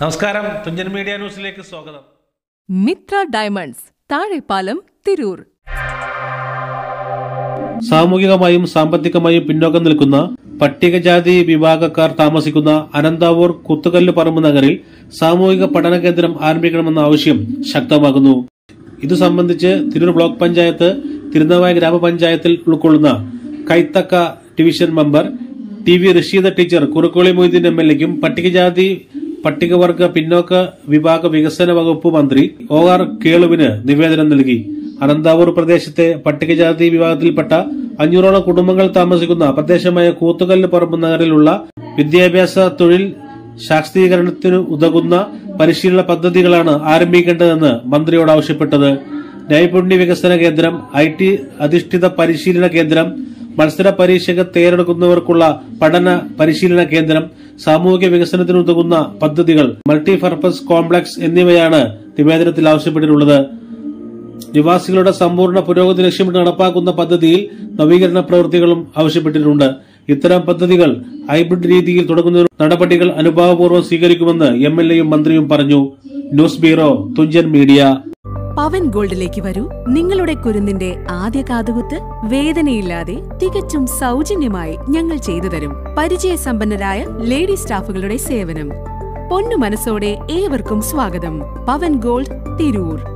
നമസ്കാരം. തുഞ്ചൻ മീഡിയ ന്യൂസിലേക്ക് സ്വാഗതം. മിത്ര ഡയമണ്ട്സ് താഴെപ്പാലം തിരൂർ. സാമൂഹികമായും സാമ്പത്തികമായും പിന്നോക്കം നിൽക്കുന്ന പട്ടികജാതി വിഭാഗക്കാർ താമസിക്കുന്ന അനന്താവൂർ കുത്തുകല്ല് പറമ്പ് നഗറിൽ സാമൂഹിക പഠന കേന്ദ്രം ആരംഭിക്കണമെന്ന ആവശ്യം ശക്തമാകുന്നു. ഇതു സംബന്ധിച്ച് തിരൂർ ബ്ലോക്ക് പഞ്ചായത്ത് തിരുനവായ ഗ്രാമപഞ്ചായത്തിൽ ഉൾക്കൊള്ളുന്ന Kaithakka division member T V Rasheeda teacher Kurukkoli Moideen M L എക്കും പട്ടികജാതി പട്ടികവർഗ പിന്നോക്ക വിഭാഗ വികസന വകുപ്പ് മന്ത്രി ഒ ആർ കേളുവിന് നിവേദനം നൽകി. അനന്താവൂർ പ്രദേശത്തെ പട്ടികജാതി വിഭാഗത്തിൽപ്പെട്ട അഞ്ഞൂറോളം കുടുംബങ്ങൾ താമസിക്കുന്ന പ്രദേശമായ കൂത്തുകല്ല് പറമ്പ് നഗറിലുള്ള വിദ്യാഭ്യാസ തൊഴിൽ ശാക്തീകരണത്തിന് ഉതകുന്ന പരിശീലന പദ്ധതികളാണ് ആരംഭിക്കേണ്ടതെന്ന് മന്ത്രിയോട് ആവശ്യപ്പെട്ടത്. നൈപുണ്യ വികസന കേന്ദ്രം ഐ ടി അധിഷ്ഠിത പരിശീലന കേന്ദ്രം മത്സര പരീക്ഷകൾ തയ്യാറെടുക്കുന്നവർക്കുള്ള പഠന പരിശീലന കേന്ദ്രം സാമൂഹിക വികസനത്തിനുതകുന്ന പദ്ധതികൾ മൾട്ടി പർപ്പസ് കോംപ്ലക്സ് എന്നിവയാണ് നിവേദനത്തിൽ ആവശ്യപ്പെട്ടിട്ടുള്ളത്. നിവാസികളുടെ സമ്പൂർണ പുരോഗതി ലക്ഷ്യമിട്ട് നടപ്പാക്കുന്ന പദ്ധതിയിൽ നവീകരണ പ്രവൃത്തികളും ആവശ്യപ്പെട്ടിട്ടുണ്ട്. ഇത്തരം പദ്ധതികൾ ഹൈബ്രിഡ് രീതിയിൽ തുടങ്ങുന്ന നടപടികൾ അനുഭാവപൂർവം സ്വീകരിക്കുമെന്ന് എം എൽ എയും മന്ത്രിയും പറഞ്ഞു. News bureau Thunchan media. Pavan ഗോൾഡിലേക്ക് വരൂ. നിങ്ങളുടെ കുരുന്നിന്റെ ആദ്യ കാതുകുത്ത് വേദനയില്ലാതെ തികച്ചും സൗജന്യമായി ഞങ്ങൾ ചെയ്തു തരും. പരിചയസമ്പന്നരായ ലേഡി സ്റ്റാഫുകളുടെ സേവനം. പൊന്നു മനസ്സോടെ ഏവർക്കും സ്വാഗതം. പവൻ ഗോൾഡ് തിരൂർ.